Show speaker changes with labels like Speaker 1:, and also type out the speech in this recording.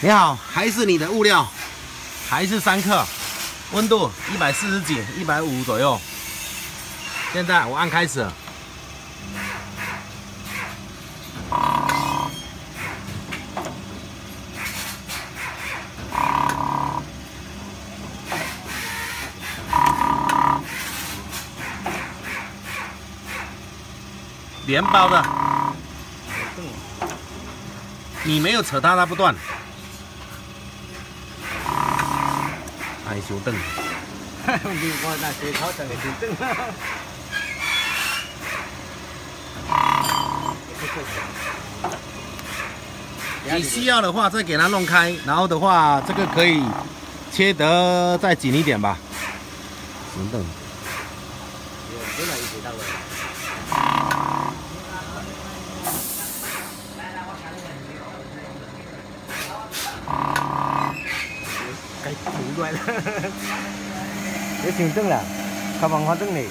Speaker 1: 你好，还是你的物料，还是三克，温度一百四十几，一百五左右。现在我按开始。连包的，你没有扯它，它不断。哎，修凳。
Speaker 2: 你我那水草等的修凳。
Speaker 1: 你需要的话再给它弄开，然后的话这个可以切得再紧一点吧。等等。有哪一些到位
Speaker 2: cái thủ ด้วย là thế xin tức là không bằng hoa tức này